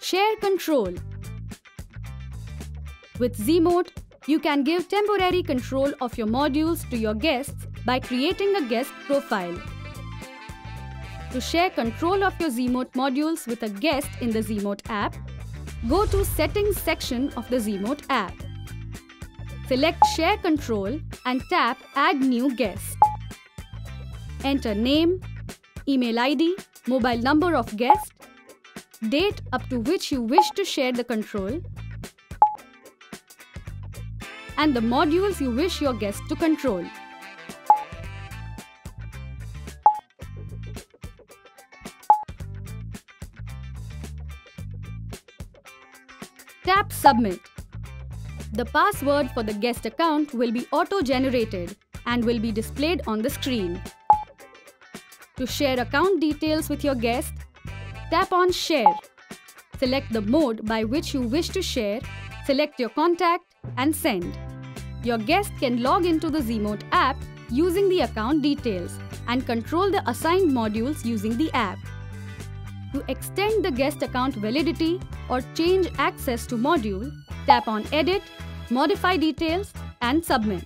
Share control. With Zemote, you can give temporary control of your modules to your guests by creating a guest profile. To share control of your Zemote modules with a guest in the Zemote app, go to Settings section of the Zemote app. Select Share Control and tap Add New Guest. Enter name, email ID, mobile number of guest, date up to which you wish to share the control, and the modules you wish your guest to control. Tap Submit. The password for the guest account will be auto-generated and will be displayed on the screen. To share account details with your guest, tap on Share. Select the mode by which you wish to share, select your contact and send. Your guest can log into the Zemote app using the account details and control the assigned modules using the app. To extend the guest account validity or change access to module, tap on Edit, Modify Details and Submit.